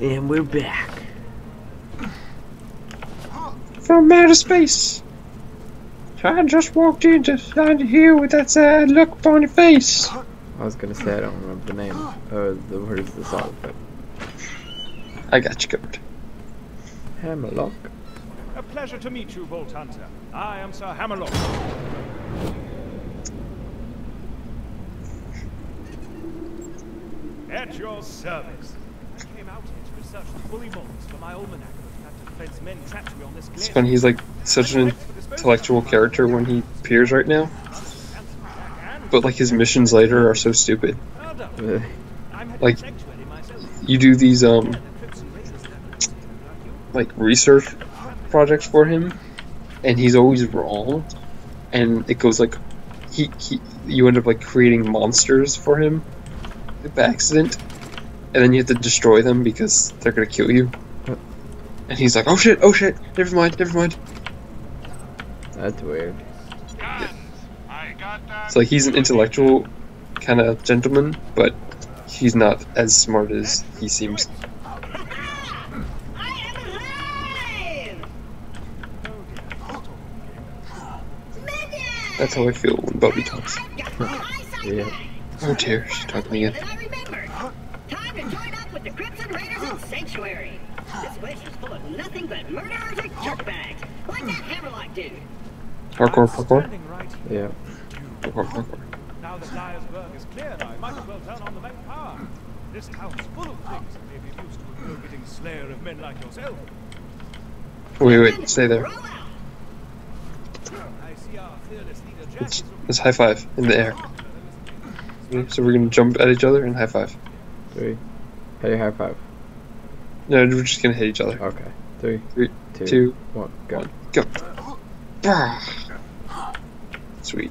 And we're back. From outer space. I just walked into under here with that sad look upon your face. I was gonna say I don't remember the name or the words of the song, but I got you covered. Hammerlock. A pleasure to meet you, Vault Hunter. I am Sir Hammerlock. At your service. It's funny, he's like such an intellectual character when he appears right now, but like his missions later are so stupid. Well done. Really? I'm heading like- to sanctuary myself. You do these um The Crimson Raiders left. like research projects for him, and he's always wrong, and it goes like he, he you end up like creating monsters for him by accident, and then you have to destroy them because they're gonna kill you. And he's like, "Oh shit! Oh shit! Never mind! Never mind!" That's weird. It's like he's an intellectual kind of gentleman, but he's not as smart as he seems. I am alive! Minion! That's how I feel when Bobby talks. Yeah. Oh dear, she's talking again. That I remembered. Time to join up with the Crimson Raiders in Sanctuary. This place is full of nothing but murderers and jerkbags, like that Hammerlock dude. Parkour, parkour, Standing right Yeah. parkour, parkour. Now that Liar's Berg is cleared, I might as well turn on the main power. This town's full of things that may be of use to a go-getting slayer of men like yourself. Wait, wait, stay there. Roll out. I see our fearless leader Jack Let's, is let's high five in the air. Okay, So we're gonna jump at each other and high five. Three. How do you high five? No, we're just gonna hit each other. Okay. Three, Three, two, two, one, go. one, go. Sweet.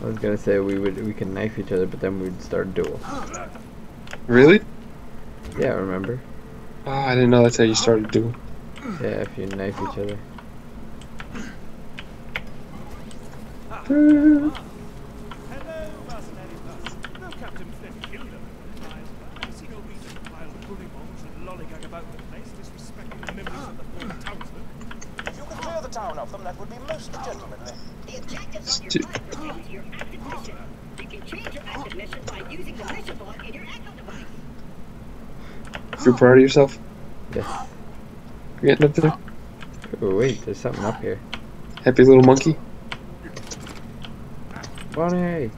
I was gonna say we would we can knife each other, but then we'd start a duel. Really? Yeah, remember? Oh, I didn't know that's how you started doing. Yeah, if you knife each other. Hello, mercenary bus. Though Captain Flint killed them at Liar's Berg, I see no reason why the bullymongs should lollygag about the place, disrespecting the members of the former townsmen. If you could clear the town of them, that would be most gentlemanly. The objectives on Stu- your bus pertain to your active mission. You can change your active mission by using the mission block in your echo device. You're proud of yourself? Yes. You're getting up there? Oh wait, there's something up here. Happy little monkey? Bonnie!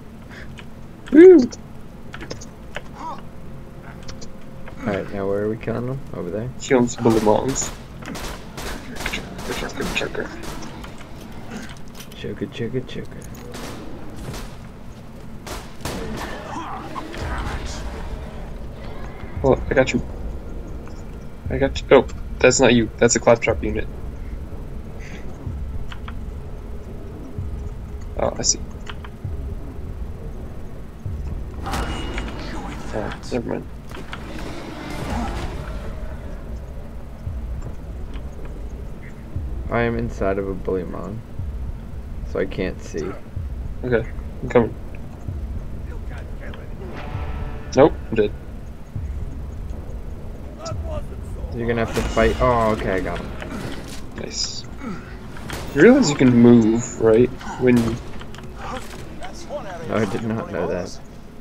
Woo! Alright, now where are we killing them? Over there? Killing some bullymongs. Chugga, chugga. Chugga chugga chugga. Hold on, oh, I got you. I got you. Oh, that's not you. That's a claptrap unit. Oh, I see. Oh, never mind. I am inside of a bullymon. So I can't see. Okay, I'm coming. Nope, I'm dead. You're gonna have to fight. Oh, okay, I got him. Nice. You realize you can move, right? When Oh, I did not know that.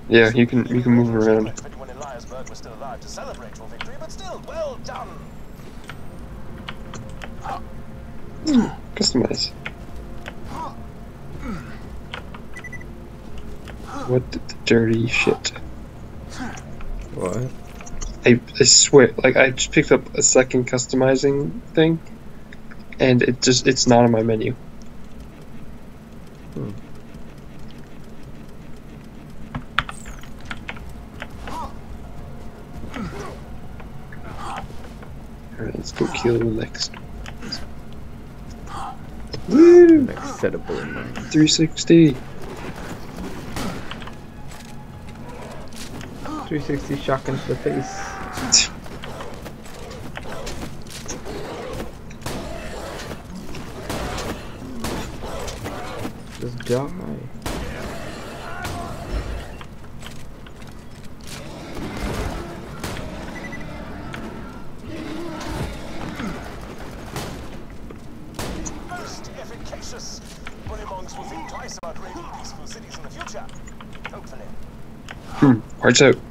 yeah, you can you can move around. Happened when Eliasberg was still alive to celebrate your victory, but still, well done. Customize. What the dirty shit? What? I, I swear, like I just picked up a second customizing thing, and it just it's not on my menu. Hmm. Alright, let's go kill the next. Woo! Next set of bullymon. 360. 360 shotgun to the face. Just die. Most efficacious. Will think twice about raiding peaceful cities in the future. Hmm, hard out.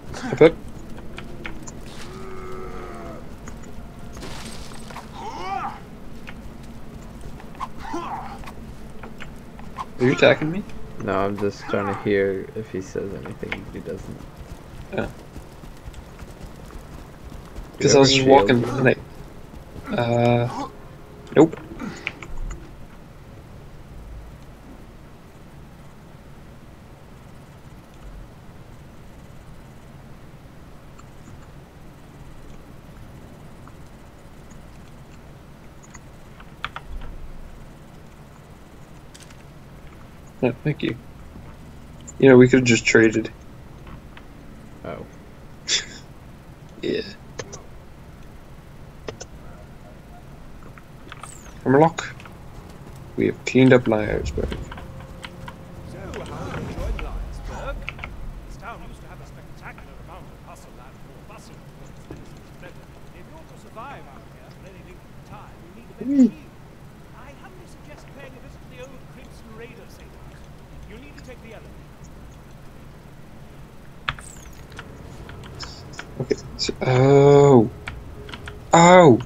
Are you attacking me? No, I'm just trying to hear if he says anything. He doesn't. Yeah. Because I was just shield? walking and I. Uh. Nope. Yeah, thank you. You know, we could have just traded. Oh. Yeah. Hammerlock. We have cleaned up Liar's Berg. So, how are you enjoying Liar's Berg? This town used to have a spectacular amount of hustle and more bustle. But if you're to survive out here for any length of time, you need a better shield. I humbly suggest paying a visit to the old Crimson Raider safe house. You need to take the elevator. Okay. So, oh. Oh.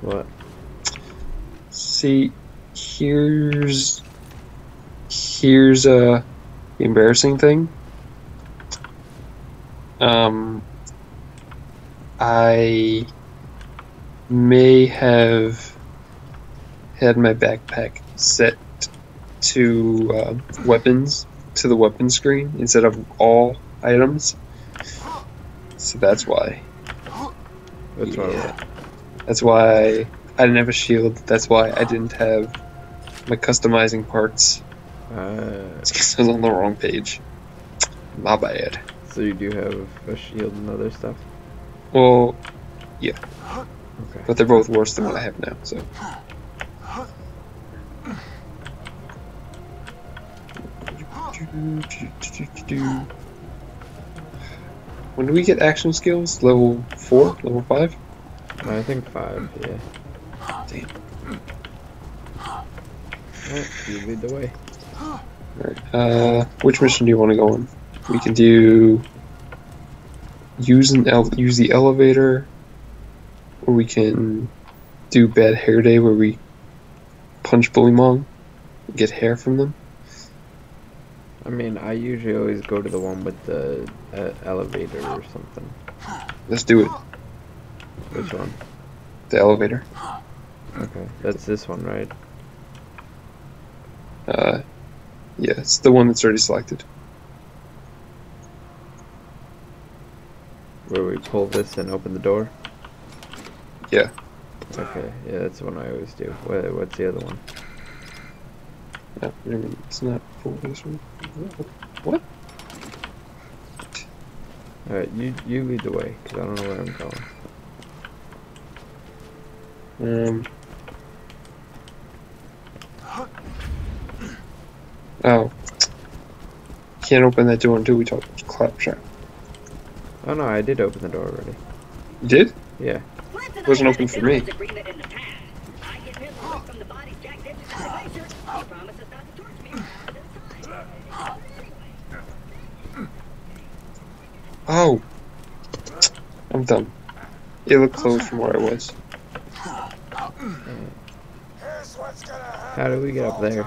What? See, here's here's a embarrassing thing. Um, I may have had my backpack set to uh, weapons to the weapon screen instead of all items. So that's why. What's wrong Yeah. it? That's why I didn't have a shield. That's why I didn't have my customizing parts. Uh, It's because I was on the wrong page. My bad. so you do have a shield and other stuff? Well, Okay. but they're both worse than what I have now. So when do we get action skills? Level four? Level five? I think five, yeah. Damn. Alright, you lead the way. Alright. Uh, which mission do you want to go on? We can do use an use the elevator, or we can do bad hair day where we punch Bullymong, and get hair from them. I mean, I usually always go to the one with the uh, elevator or something. Let's do it. Which one? The elevator. Okay, that's this one, right? Uh, yeah, it's the one that's already selected. Where we pull this and open the door? Yeah. Okay, yeah, that's the one I always do. What's the other one? No, it's not full this one. What? Alright, you you lead the way, because I don't know where I'm going. Um. Oh. Can't open that door until we talk Claptrap. Oh no, I did open the door already. You did? Yeah. Flint and Wasn't I open had a for me. gentleman's agreement in the past. I get him away from the bodies Jack ditches in the glacier. He promises not to torch me one at a time. Oh. I'm done. It looked closed from where I was. Here's what's gonna How do we get up there?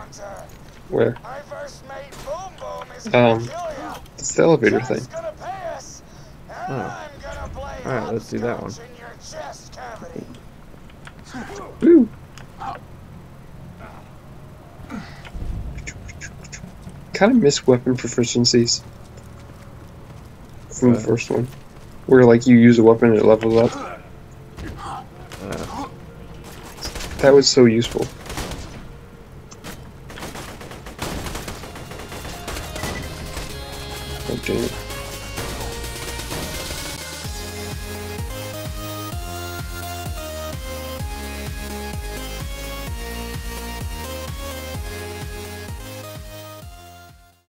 Where? My first mate, Boom Boom, is Um, gonna kill ya. It's the elevator thing. gonna pay us, and Oh. I'm gonna play Alright, let's do that one. hopscotch in your chest cavity. Woo! Kind of miss weapon proficiencies from the first one, where like you use a weapon and it levels up. Uh, That was so useful. Oh.